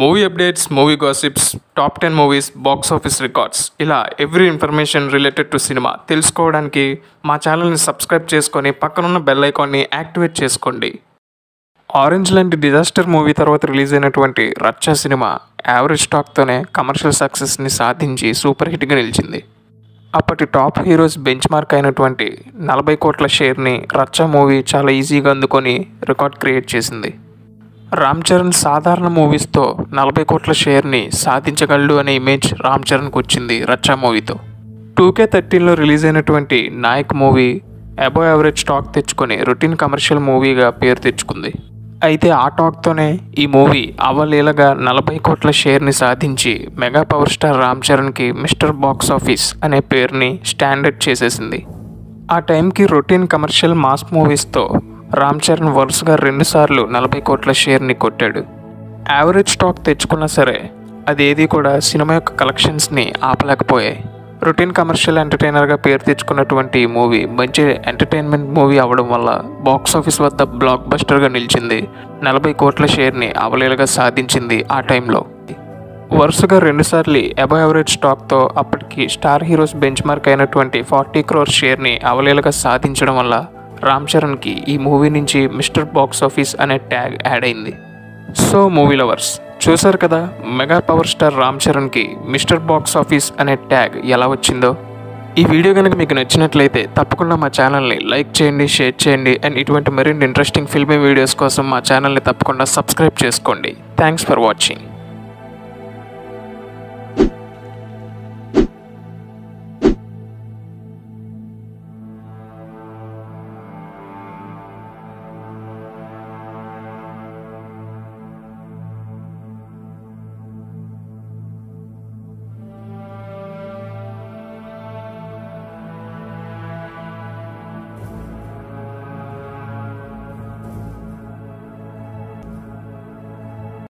Movie updates movie gossips top ten movies box office records ఇలా every information related to cinema తెలుసుకోవడానికి మా ఛానల్ని subscribe చేసుకొని పక్కనున్న బెల్ ఐకాన్ని యాక్టివేట్ చేసుకోండి. ఆరెంజ్ లాంటి డిజాస్టర్ మూవీ తర్వాత రిలీజ్ అయినటువంటి రచ్చ సినిమా యావరేజ్ టాక్తోనే కమర్షియల్ సక్సెస్ని సాధించి సూపర్ హిట్గా నిలిచింది. అప్పటి టాప్ హీరోస్ బెంచ్ మార్క్ అయినటువంటి నలభై కోట్ల షేర్ని రచ్చ మూవీ చాలా ఈజీగా అందుకొని రికార్డ్ క్రియేట్ చేసింది. రామ్ చరణ్ సాధారణ మూవీస్తో నలభై కోట్ల షేర్ని సాధించగలడు అనే ఇమేజ్ రామ్ చరణ్కి వచ్చింది రచ్చా మూవీతో. టూకే థర్టీన్లో రిలీజ్ అయినటువంటి Nayak movie above average talk తెచ్చుకొని రొటీన్ కమర్షియల్ మూవీగా పేరు తెచ్చుకుంది. అయితే ఆ టాక్తోనే ఈ మూవీ అవలీలగా నలభై కోట్ల షేర్ని సాధించి మెగా పవర్ స్టార్ రామ్ చరణ్కి మిస్టర్ బాక్స్ ఆఫీస్ అనే పేరుని స్టాండర్డ్ చేసేసింది. ఆ టైంకి రొటీన్ కమర్షియల్ మాస్ మూవీస్తో రామ్ చరణ్ వరుసగా రెండుసార్లు నలభై కోట్ల షేర్ని కొట్టాడు. యావరేజ్ స్టాక్ తెచ్చుకున్నా సరే అదేది కూడా సినిమా యొక్క కలెక్షన్స్ని ఆపలేకపోయాయి. రొటీన్ కమర్షియల్ ఎంటర్టైనర్గా పేరు తెచ్చుకున్నటువంటి మూవీ మంచి ఎంటర్టైన్మెంట్ మూవీ అవ్వడం వల్ల బాక్స్ ఆఫీస్ వద్ద బ్లాక్ బస్టర్గా నిలిచింది. నలభై కోట్ల షేర్ని అవలీలగా సాధించింది ఆ టైంలో. వరుసగా రెండుసార్లు అబో యావరేజ్ స్టాక్తో అప్పటికి స్టార్ హీరోస్ బెంచ్ మార్క్ అయినటువంటి ఫార్టీ క్రోర్ షేర్ని అవలీలగా సాధించడం వల్ల రామ్ చరణ్కి ఈ మూవీ నుంచి మిస్టర్ బాక్స్ ఆఫీస్ అనే ట్యాగ్ యాడ్ అయింది. సో మూవీ లవర్స్ చూసారు కదా మెగా పవర్ స్టార్ రామ్ చరణ్కి మిస్టర్ బాక్స్ ఆఫీస్ అనే ట్యాగ్ ఎలా వచ్చిందో? ఈ వీడియో కనుక మీకు నచ్చినట్లయితే తప్పకుండా మా ఛానల్ని లైక్ చేయండి షేర్ చేయండి అండ్ ఇటువంటి మరిన్ని ఇంట్రెస్టింగ్ ఫిల్మీ వీడియోస్ కోసం మా ఛానల్ని తప్పకుండా సబ్స్క్రైబ్ చేసుకోండి. Thanks for watching.